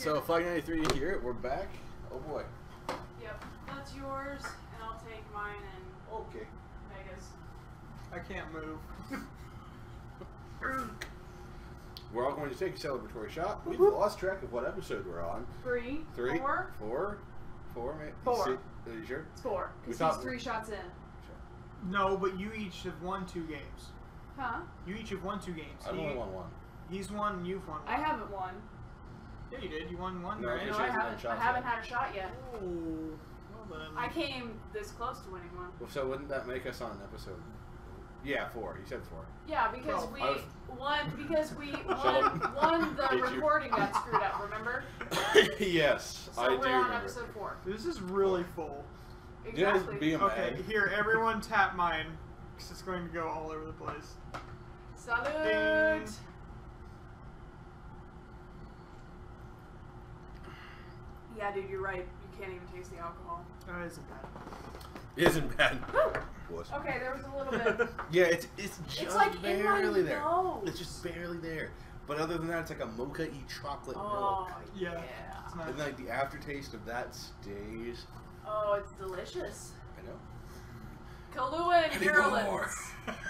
So Flagg93 here. We're back. Oh boy. Yep, that's yours, and I'll take mine and Okay. Vegas. I can't move. We're all going to take a celebratory shot. We've lost track of what episode we're on. Three, Three, four. four, four, maybe. Four. Are you sure? It's four. We Because thought- he's three shots in. No, but you each have won two games. Huh? You each have won two games. I've He- only won one. He's won, and you've won. I haven't won. Yeah, you did. You won one, No, right? No, I have done haven't. I haven't had a shot yet. Oh, well then. I came this close to winning one. Well, so wouldn't that make us on an episode? Yeah, four. You said four. Yeah, because Well, we was- won because we won, up. won the Hate you. recording got screwed up. Remember? yes, So I we're do on remember. episode four. This is really full. Exactly. Be Okay, here, everyone tap mine. 'cause it's going to go all over the place. Salute. Ding. Yeah, dude, you're right. You can't even taste the alcohol. Oh, that isn't bad. Isn't bad. Woo! Okay, there was a little bit. Yeah, it's it's just It's like in my barely there. nose. It's just barely there. But other than that, it's like a mocha y chocolate Oh milk. Yeah. yeah. It's not. And like the aftertaste of that stays. Oh, it's delicious. I know. Kahlua and Anymore. Virulence.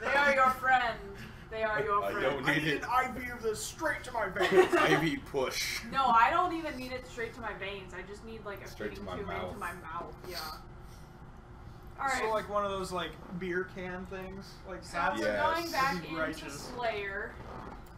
They are your friend. They are your I friend. don't I need need it. an IV of this straight to my veins. IV push. No, I don't even need it straight to my veins. I just need like a Straight to feeding my tube mouth. into my mouth. Yeah. All right. So like one of those like beer can things, like So hats. we're Yes. going back That'd be into righteous. Slayer,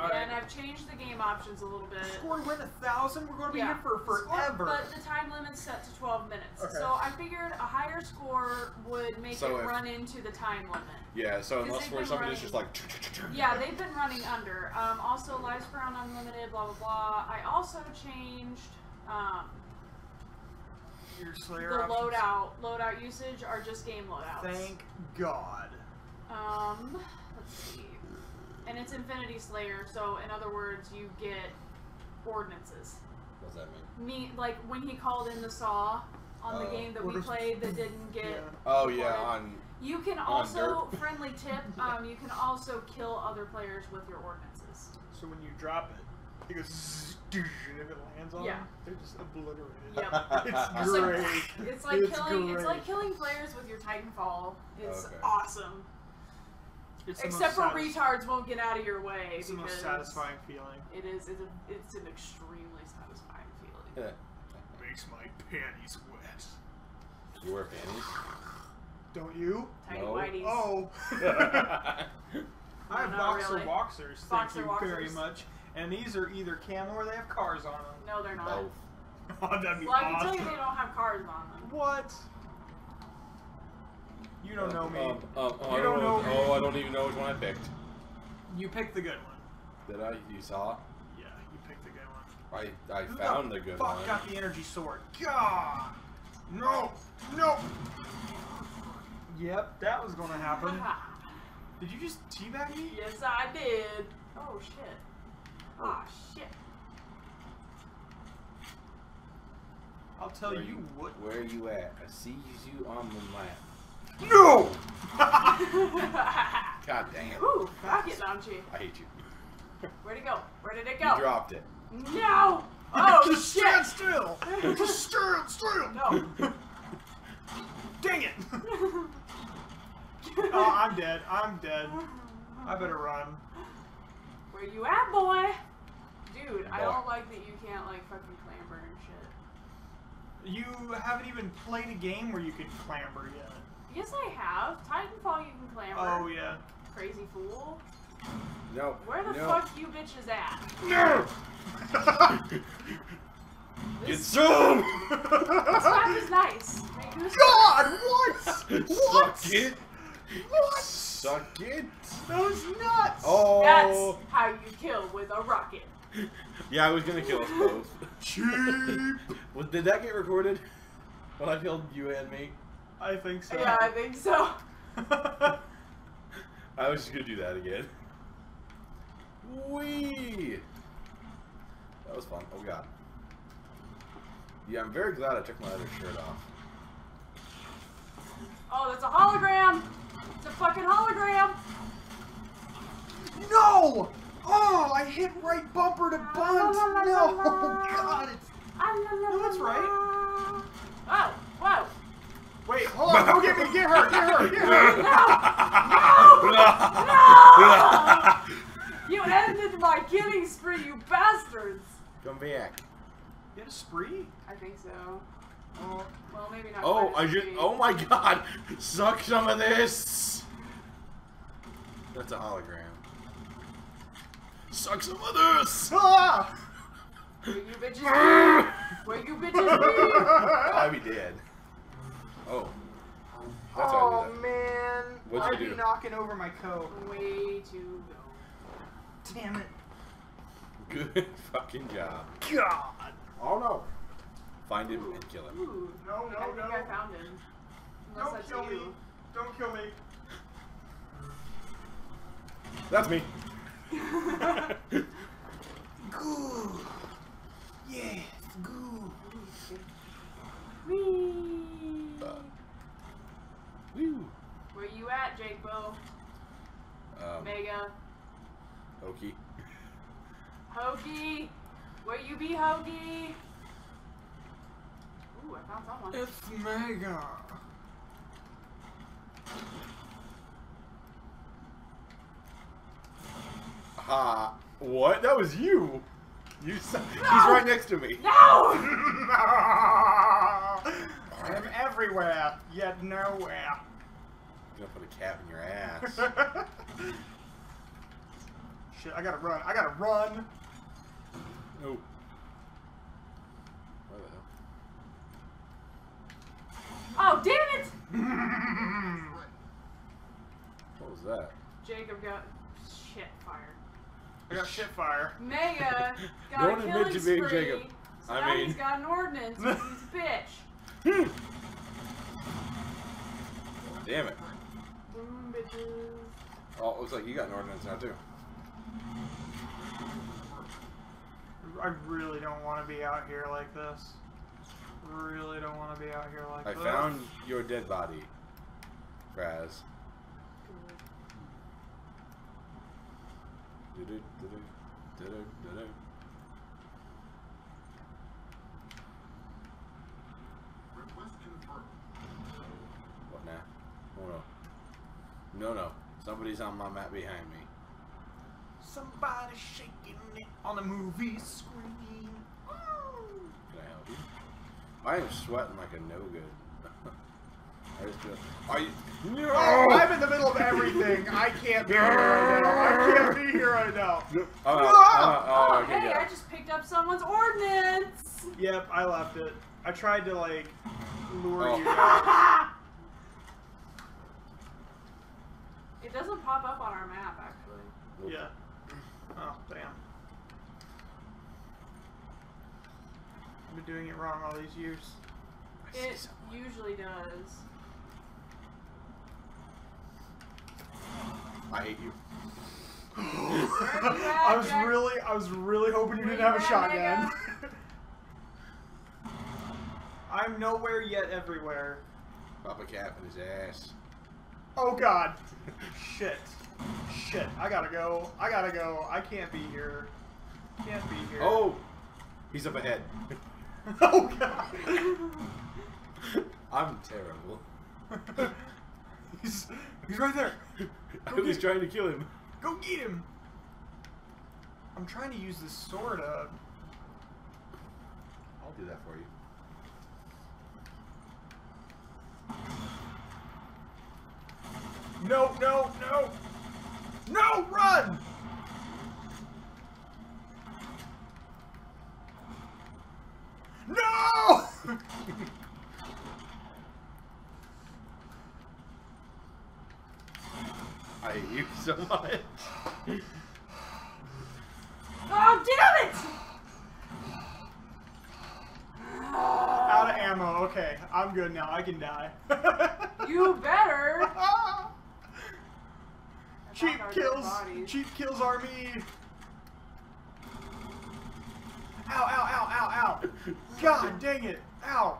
Alright. and I've changed the game options a little bit. Score to win a thousand. We're going to be Yeah. here for Score- forever. But the time limit's set to 12 minutes. Okay. So I figured a higher score would make So it if- run into the time limit. Yeah, so unless they've for somebody that's just like. Yeah, they've been running under. Um, also, Lives Ground Unlimited, blah blah blah. I also changed um, Your Slayer the options. loadout. Loadout usage are just game loadouts. Thank God. Um, let's see. And it's Infinity Slayer, so in other words, you get ordinances. What does that mean? Me, like when he called in the saw on the Oh. game that we played that didn't get. Yeah. Oh yeah, on You can On also dirt. friendly tip. Um, you can also kill other players with your ordinances. So when you drop it, it goes and if it lands on Yeah. them, they're just obliterated. Yep. It's great. It's like It's killing. It's great. like killing players with your Titanfall. It's Okay. awesome. It's Except for retards won't get out of your way It's the most satisfying feeling. it is. It's, a, it's an extremely satisfying feeling. Yeah. Makes my panties wet. You wear panties? Don't you? Tiny No. whiteys. Oh. I have No, boxer really. boxers. Thank Boxer you very much. And these are either camo or they have cars on them. No, they're not. Both. Oh, that'd be Well, I can tell you they don't have cars on them. What? You don't know me. Um, um, oh, You I don't know Oh, me. I don't even know which one I picked. You picked the good one. Did I? You saw? Yeah, you picked the good one. I I Who found the good one. fuck one. got the energy sword? God! No! No! Yep, that was gonna happen. Did you just teabag me? yes, I did. Oh shit. Oh, shit. I'll tell Where you what. Where are you at? I see you on the map. No! God dang it! Ooh, fuck it, Namchi. I hate you. Where'd it go? Where did it You go? dropped it. No! Oh Just shit! stand still! Just stand still! No. Dang it! oh, I'm dead. I'm dead. I better run. Where you at, boy? Dude, I don't like that you can't like fucking clamber and shit. You haven't even played a game where you can clamber yet. Yes, I have. Titanfall, you can clamber. Oh yeah. Crazy fool. No. Where the no. fuck you bitches at? No! Get This, some. this map is nice. God, what? What? Suck it. What? Suck it. That was nuts. Oh. That's how you kill with a rocket. Yeah, I was gonna kill us both. Cheap. well, did that get recorded? When I killed you and me? I think so. Yeah, I think so. I was just gonna do that again. Wee! That was fun. Oh god. Yeah, I'm very glad I took my other shirt off. Oh, that's a hologram. It's a fucking hologram. no! Oh, I hit right bumper to bunt. No, God, it's. No, that's right. Oh, whoa. Wait, hold on. Don't get me. Get her. Get her. Get her. No! No! You ended my killing spree, you bastards! Come back. Get a spree? I think so. Well, well maybe not. Oh, I just. Oh my god! Suck some of this! That's a hologram. Suck some of this! Ah! Where you bitches be? Where you bitches be? I'd be dead. Oh. oh. That's oh how I oh, do man, What'd why you are you do? knocking over my coat? Way too go. Damn it! Good fucking job. God! Oh no. Find him and kill him. Ooh. No, no, I no, think no. I found him. Unless Don't that's kill me! you. Don't kill me! That's me. Goo! Yes, goo! Whee! Uh. Woo. Where you at, Jake Bo? Um, Mega. Okie. Hoagie! Where you be, Hoagie? Ooh, I found someone. It's Mega! Ha. What? That was you. You. Su- He's right next to me. No! I'm everywhere, yet nowhere. I'm gonna put a cap in your ass. Shit, I gotta run. I gotta run. No. Where the hell? Oh, damn it! What was that? Jacob got shit fire. I got shit fire. Mega got Don't a admit killing to being spree, Jacob. So I now mean- he's got an ordinance because he's a bitch. Damn it. Boom, bitches. Oh, looks like you got an ordinance now too. I really don't want to be out here like this. Really don't want to be out here like I this. found your dead body, do-do. What now? Oh no. No, no. Somebody's on my map behind me. Somebody shaking it on a movie screen. Can I help you? I am sweating like a no good. I just feel. Are you? No! Oh, I'm in the middle of everything. I can't be here right now. I can't be here right now. I'm uh, ah! uh, uh, out. Oh, Oh, okay, hey, yeah. I just picked up someone's ordinance! Yep, I left it. I tried to like lure Oh. you guys. it doesn't pop up on our map, actually. Yeah. Oh damn. I've been doing it wrong all these years. I see It usually does. I hate you. Where you at, I was Jack? really, I was really hoping you Where didn't have a shotgun. I'm nowhere yet everywhere. Pop a cap in his ass. Oh god. Shit. Shit. I gotta go. I gotta go. I can't be here. Can't be here. Oh! He's up ahead. oh god. I'm terrible. he's, he's right there. I was trying to kill him. Go get him. I'm trying to use this sword uh I'll do that for you. No, no, no. No, run! No! I hate you so much. Oh, damn it! Out of ammo. Okay, I'm good now. I can die. You better! cheap found our dead kills. Cheap kills are me. Ow! Ow! Ow! Ow! Ow! God dang it! Ow!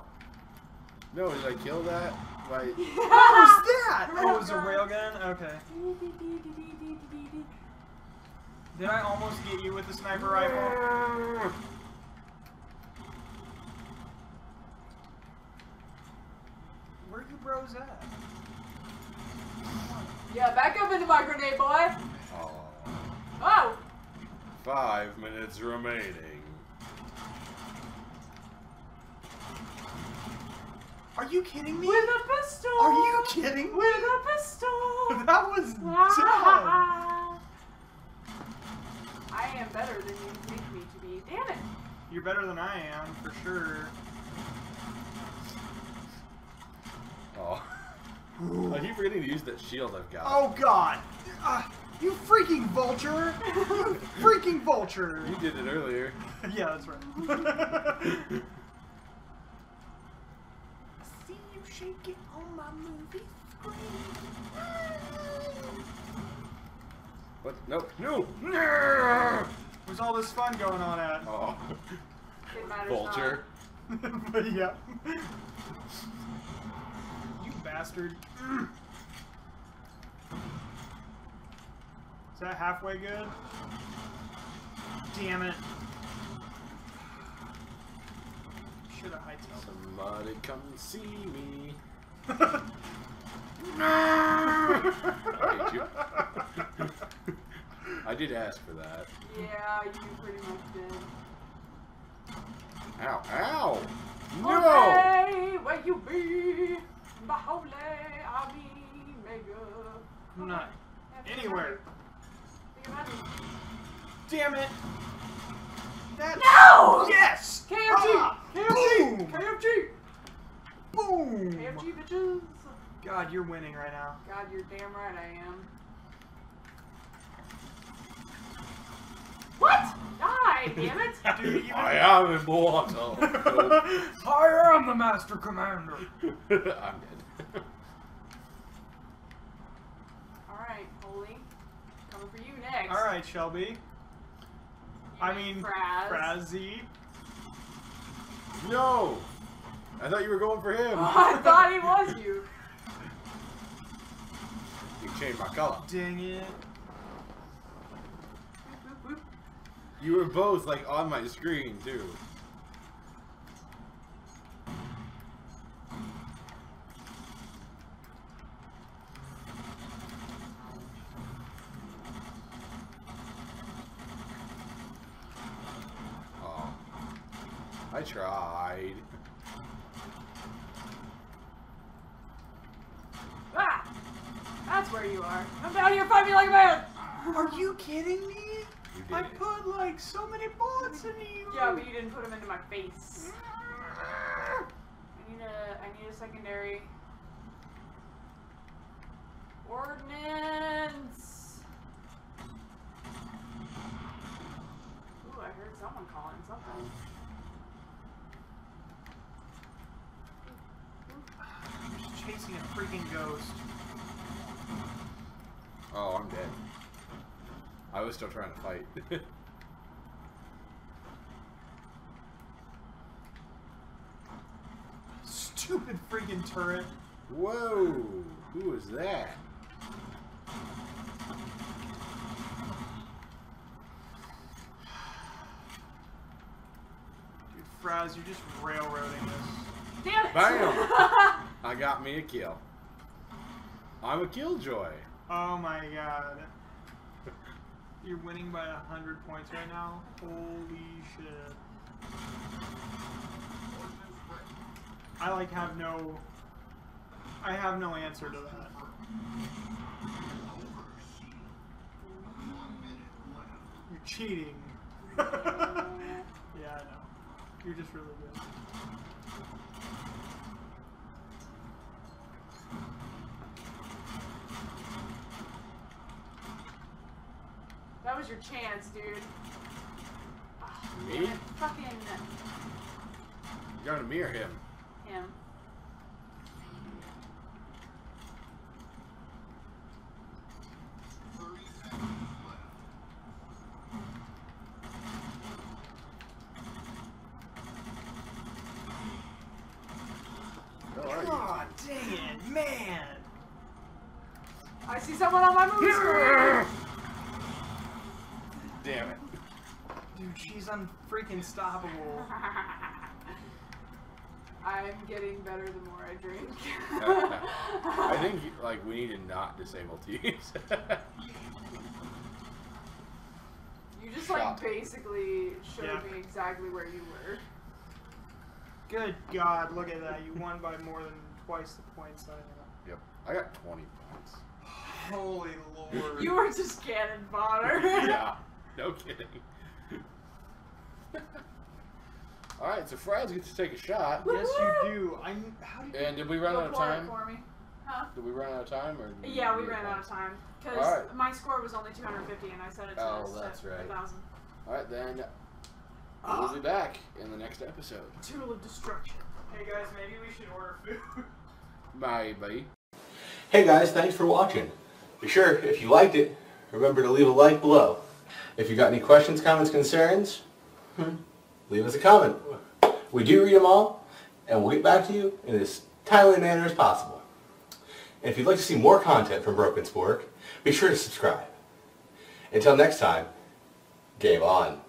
No, did I kill that? Like, What was that? Oh, it was a railgun. Okay. Did I almost get you with the sniper rifle? Where you bros at? Yeah, back up into my grenade, boy. Oh. Oh! Five minutes remaining. Are you kidding me? With a pistol! Are you kidding me? With a pistol! That was ah. dumb. I am better than you think me to be. Damn it! You're better than I am, for sure. Oh. I keep forgetting to use that shield I've got. Oh god! Uh, you freaking vulture! You freaking vulture! You did it earlier. yeah, that's right. See you shake it on my movie screen. What? No. No. No. Where's all this fun going on at? Oh. It matters Vulture. but yeah. You bastard. Is that halfway good? Damn it. Should have hightailed Somebody come see me. it. I hate you. I did ask for that. Yeah, you pretty much did. Ow. Ow. Oh, no. Hooray, where you be? I'm not anywhere. about it. Think about it. Damn it. That No! Yes! KFG! Ah! KFG! Boom! KFG! Boom! KFG, bitches! God, you're winning right now. God, you're damn right I am. What? Die, damn it! Dude, even I am immortal. Nope. I am the Master Commander. I'm dead. Alright, Holy. Coming for you next. All right, Shelby. You I mean mean, Fraz. Frazzy. no. I thought you were going for him. Oh, I thought he was you. You changed my color. Dang it. You were both like on my screen too. Oh. I tried. Ah! That's where you are. Come down here, fight me like a man! Are you kidding me? You I did. it. put like so many bullets in you. Yeah, but you didn't put them into my face. I need a, I need a secondary. Ordnance! Ooh, I heard someone calling something. I'm just chasing a freaking ghost. Oh, I'm dead. I was still trying to fight. Stupid freaking turret. Whoa! Who was that? Dude, Fraz, you're just railroading this. Damn it! Bam! I got me a kill. I'm a killjoy. Oh my god. You're winning by a hundred points right now? Holy shit. I like have no I have no answer to that. You're cheating. yeah, I know. You're just really good. Your chance, dude. Me? damn. Fucking You're gonna mirror him. him. Where are you? Dang it, man! I see someone on my movie screen. Damn it. Dude, she's unfreaking stoppable. I'm getting better the more I drink. I think like we need to not disable teams. you just Shot. like basically showed Yeah. me exactly where you were. Good God, look at that. You won by more than twice the points I have. yep. I got 20 points. Holy Lord. You were just cannon fodder. yeah. No kidding. All right, so Fraz gets to take a shot. Yes, you do. I. How do you? And did we run out of time? for me. Huh? Did we run out of time, or? Yeah, we ran out of time because Alright. my score was only 250, and I set it to Oh, set that's to right. 1,000. All right, then we'll Ah. be back in the next episode. Tool of destruction. Hey guys, maybe we should order food. Bye, buddy. Hey guys, thanks for watching. Be sure, if you liked it, remember to leave a like below. If you've got any questions, comments, concerns, hmm, leave us a comment. We do read them all, and we'll get back to you in as timely manner as possible. And if you'd like to see more content from Broken Spork, be sure to subscribe. Until next time, game on.